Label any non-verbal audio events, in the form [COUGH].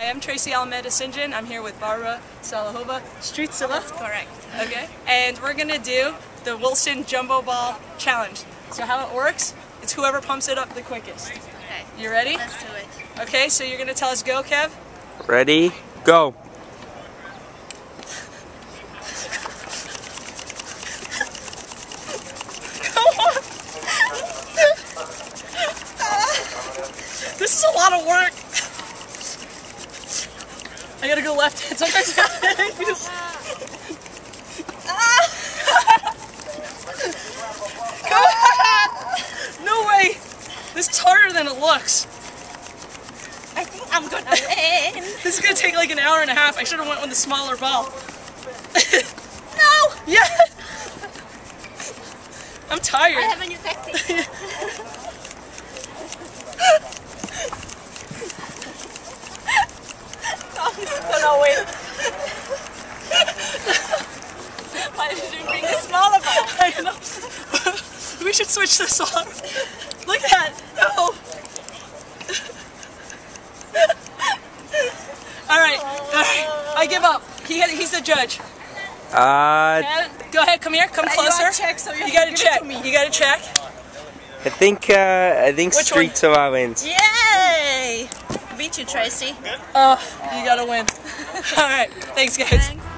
Hi, I'm Tracy Alameda Sinjin. I'm here with Barbara Zahlavova, Strycova. That's correct. Okay, and we're gonna do the Wilson Jumbo Ball Challenge. So how it works, it's whoever pumps it up the quickest. Okay. You ready? Let's do it. Okay, so you're gonna tell us go, Kev? Ready? Go. [LAUGHS] This is a lot of work. I gotta go left hand. Sometimes you just... [LAUGHS] [LAUGHS] No way! This is harder than it looks. I think I'm gonna win. [LAUGHS] This is gonna take like an hour and a half. I should have went with the smaller ball. no! Yeah! I'm tired. I have a new tactic. Gonna win. Why did you bring a smaller ball? I know. we should switch this on. Look at that. No. [LAUGHS] all right. All right. I give up. He, he's the judge. Uh, Go ahead. Come here. Come you closer. gotta check, so you have to gotta give check. to me. You gotta check. I think uh, I think Which Strycova wins. Yay! Beat you, Tracy. Oh, you gotta win. [LAUGHS] All right. Thanks, guys. Thanks.